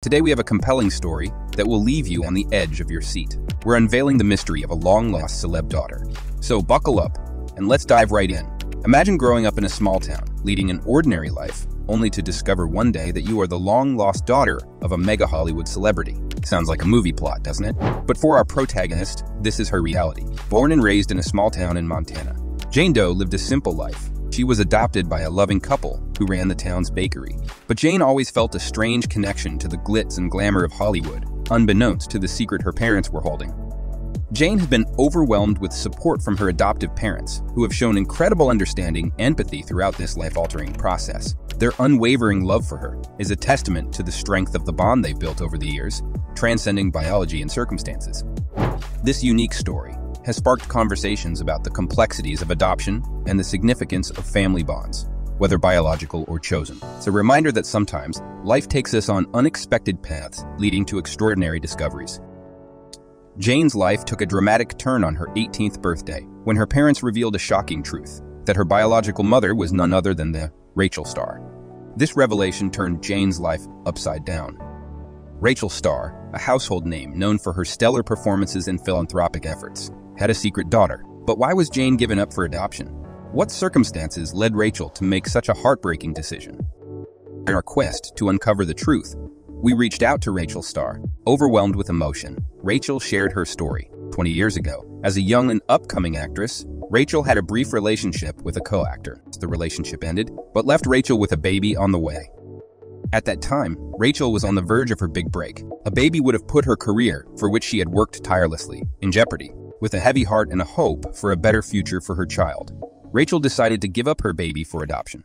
Today we have a compelling story that will leave you on the edge of your seat. We're unveiling the mystery of a long-lost celeb daughter. So buckle up, and let's dive right in. Imagine growing up in a small town, leading an ordinary life, only to discover one day that you are the long-lost daughter of a mega Hollywood celebrity. Sounds like a movie plot, doesn't it? But for our protagonist, this is her reality. Born and raised in a small town in Montana, Jane Doe lived a simple life, she was adopted by a loving couple who ran the town's bakery. But Jane always felt a strange connection to the glitz and glamour of Hollywood, unbeknownst to the secret her parents were holding. Jane has been overwhelmed with support from her adoptive parents, who have shown incredible understanding and empathy throughout this life-altering process. Their unwavering love for her is a testament to the strength of the bond they've built over the years, transcending biology and circumstances. This unique story has sparked conversations about the complexities of adoption and the significance of family bonds, whether biological or chosen. It's a reminder that sometimes life takes us on unexpected paths, leading to extraordinary discoveries. Jane's life took a dramatic turn on her 18th birthday when her parents revealed a shocking truth that her biological mother was none other than the Rachel Starr. This revelation turned Jane's life upside down. Rachel Starr, a household name known for her stellar performances and philanthropic efforts, had a secret daughter. But why was Jane given up for adoption? What circumstances led Rachel to make such a heartbreaking decision? In our quest to uncover the truth, we reached out to Rachel Starr. Overwhelmed with emotion, Rachel shared her story. 20 years ago, as a young and upcoming actress, Rachel had a brief relationship with a co-actor. The relationship ended, but left Rachel with a baby on the way. At that time, Rachel was on the verge of her big break. A baby would have put her career, for which she had worked tirelessly, in jeopardy. With a heavy heart and a hope for a better future for her child, Rachel decided to give up her baby for adoption.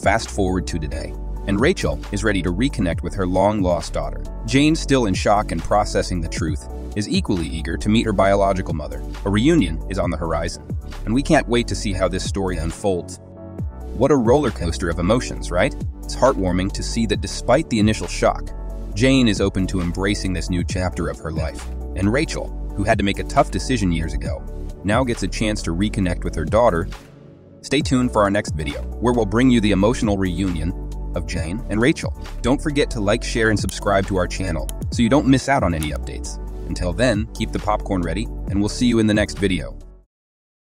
Fast forward to today, and Rachel is ready to reconnect with her long-lost daughter. Jane, still in shock and processing the truth, is equally eager to meet her biological mother. A reunion is on the horizon, and we can't wait to see how this story unfolds. What a roller coaster of emotions, right? It's heartwarming to see that despite the initial shock, Jane is open to embracing this new chapter of her life. And Rachel, who had to make a tough decision years ago, now gets a chance to reconnect with her daughter. Stay tuned for our next video, where we'll bring you the emotional reunion of Jane and Rachel. Don't forget to like, share, and subscribe to our channel so you don't miss out on any updates. Until then, keep the popcorn ready, and we'll see you in the next video.